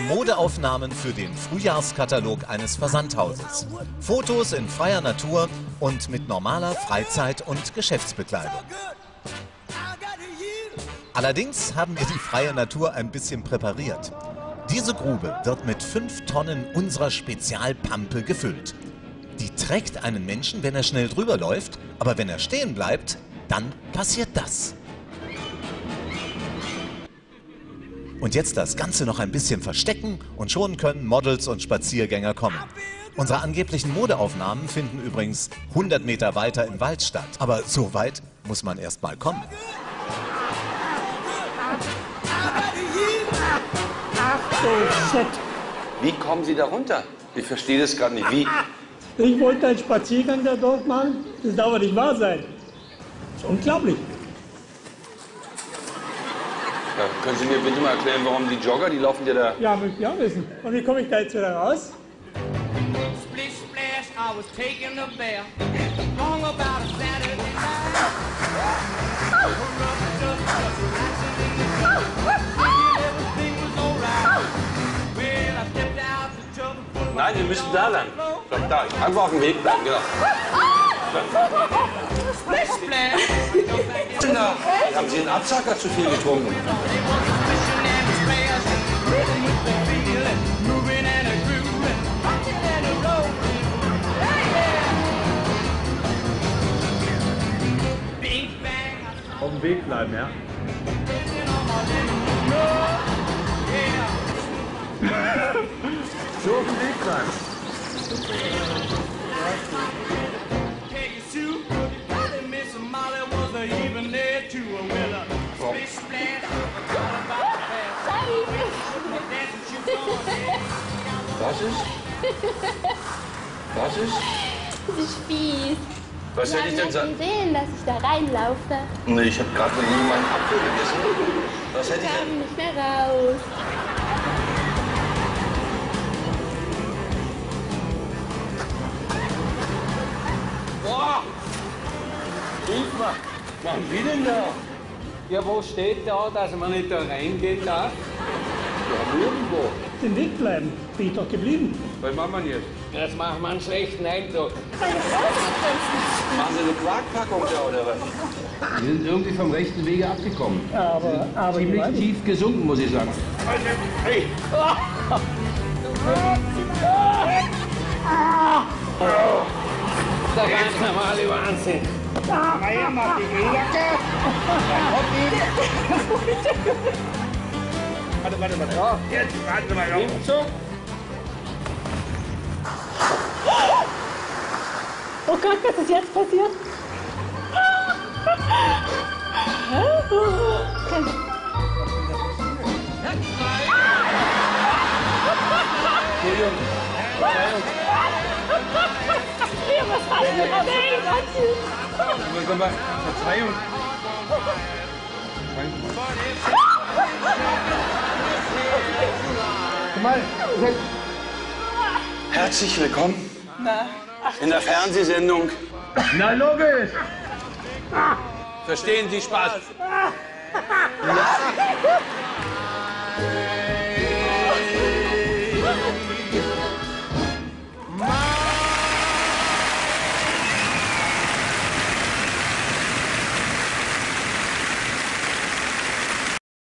Modeaufnahmen für den Frühjahrskatalog eines Versandhauses. Fotos in freier Natur und mit normaler Freizeit- und Geschäftsbekleidung. Allerdings haben wir die freie Natur ein bisschen präpariert. Diese Grube wird mit 5 Tonnen unserer Spezialpampe gefüllt. Die trägt einen Menschen, wenn er schnell drüber läuft, aber wenn er stehen bleibt, dann passiert das. Und jetzt das Ganze noch ein bisschen verstecken und schon können Models und Spaziergänger kommen. Unsere angeblichen Modeaufnahmen finden übrigens 100 Meter weiter im Wald statt. Aber so weit muss man erst mal kommen. Shit. Wie kommen Sie da runter? Ich verstehe das gerade nicht. Wie? Ich wollte einen Spaziergang da dort machen. Das darf doch nicht wahr sein. Das ist unglaublich. Ja, können Sie mir bitte mal erklären, warum die Jogger, die laufen ja da. Ja, möchte ich auch wissen. Und wie komme ich da jetzt wieder raus? Splish splash, I was taking a bath. Long about a Saturday night. Nein, wir müssen da lang. Ich glaub, da. Einfach auf dem Weg bleiben, genau. Splish Kinder, haben Sie einen Absacker zu viel getrunken? Auf dem Weg bleiben, ja. So auf dem Weg bleiben. Was ist? Was ist? Das ist fies. Was hätte ich haben denn ja sagen? gesehen, dass ich da reinlaufe. Nee, ich habe gerade von Ihnen meinen Apfel gegessen. Was hätte Ich ich kam denn? nicht mehr raus. Boah! Hilf mal! Was Sie denn da? Ja, wo steht da, dass man nicht da reingehen darf? Ja, nirgendwo. Den Weg bleiben. Bin ich doch geblieben. Was machen wir jetzt? Das macht man einen schlechten Eindruck. Machen Sie eine Quarkpackung da oder was? Wir sind irgendwie vom rechten Wege abgekommen. Aber, aber Ziemlich tief gesunken, muss ich sagen. Hey! Der ganz normale Wahnsinn. Warte, warte, warte. Ja. Jetzt, warten Sie mal auf. Nimmt so. Oh Gott, was ist jetzt passiert? Komm mal, Verzeihung. Mal, Herzlich willkommen in der Fernsehsendung. na logisch. Verstehen Sie Spaß?